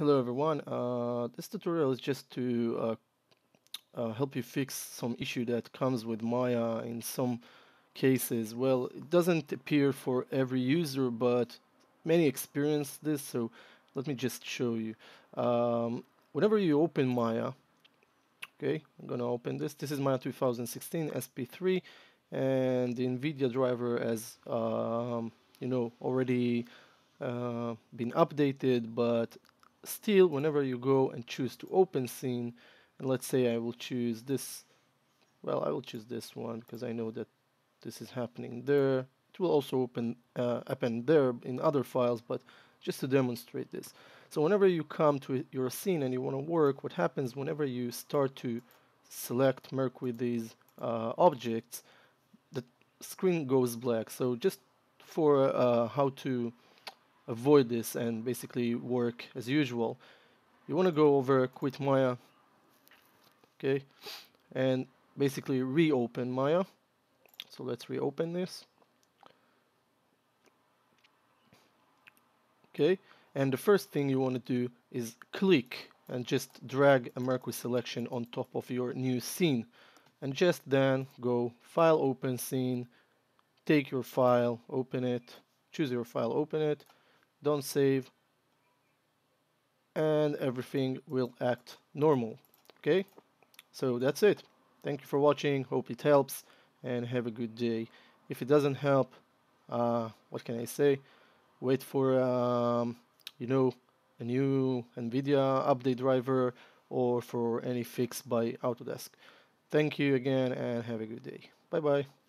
Hello everyone, uh, this tutorial is just to uh, uh, help you fix some issue that comes with Maya in some cases. Well, it doesn't appear for every user, but many experience this, so let me just show you. Um, whenever you open Maya, okay, I'm gonna open this. This is Maya 2016 SP3, and the NVIDIA driver has, um, you know, already uh, been updated, but still whenever you go and choose to open scene and let's say I will choose this well I will choose this one because I know that this is happening there. It will also open uh, append there in other files but just to demonstrate this. So whenever you come to your scene and you want to work what happens whenever you start to select merc with these uh, objects the screen goes black. So just for uh, how to avoid this and basically work as usual. You want to go over quit Maya okay? And basically reopen Maya. So let's reopen this. Okay and the first thing you want to do is click and just drag a marquee selection on top of your new scene. And just then go file open scene take your file open it choose your file open it don't save and everything will act normal okay? So that's it. Thank you for watching. Hope it helps and have a good day. If it doesn't help uh, what can I say? Wait for um, you know a new NVIDIA update driver or for any fix by Autodesk. Thank you again and have a good day. Bye bye